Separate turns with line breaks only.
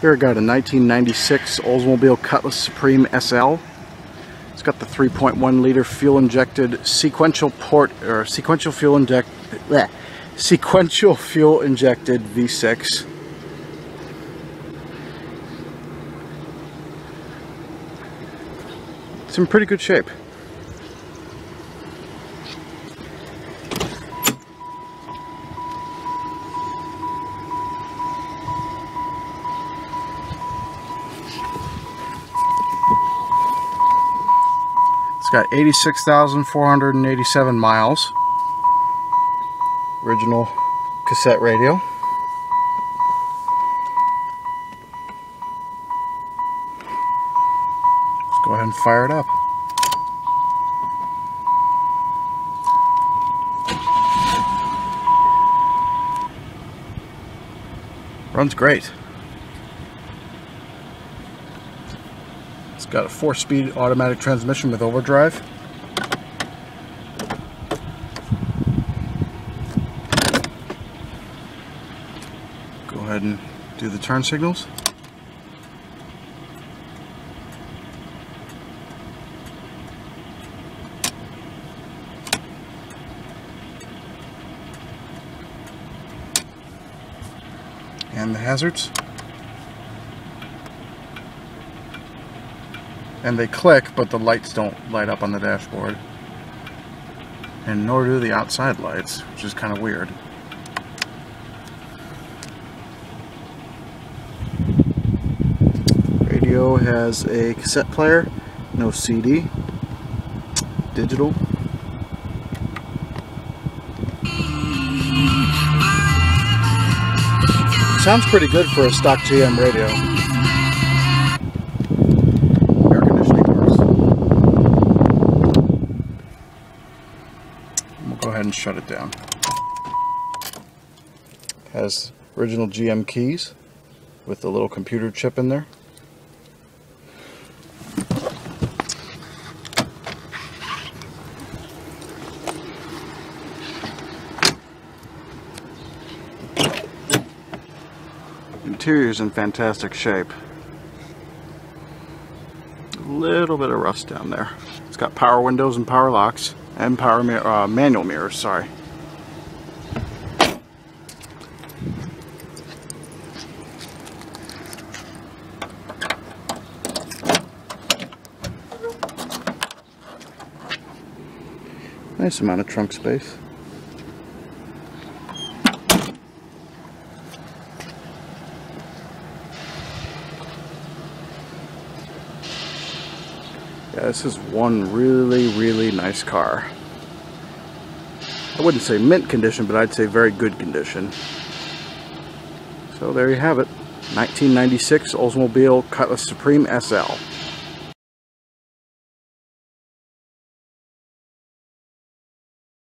Here I got a 1996 Oldsmobile Cutlass Supreme SL. It's got the 3.1 liter fuel injected sequential port or sequential fuel inject bleh, sequential fuel injected V6. It's in pretty good shape. It's got 86,487 miles. Original cassette radio. Let's go ahead and fire it up. Runs great. It's got a four-speed automatic transmission with overdrive. Go ahead and do the turn signals. And the hazards. And they click but the lights don't light up on the dashboard. And nor do the outside lights which is kind of weird. Radio has a cassette player no CD digital. Sounds pretty good for a stock GM radio go ahead and shut it down. Has original GM keys with the little computer chip in there. Interior's in fantastic shape. A little bit of rust down there. It's got power windows and power locks and power uh, manual mirrors, sorry. Nice amount of trunk space. Yeah, this is one really, really nice car. I wouldn't say mint condition, but I'd say very good condition. So there you have it. 1996 Oldsmobile Cutlass Supreme SL.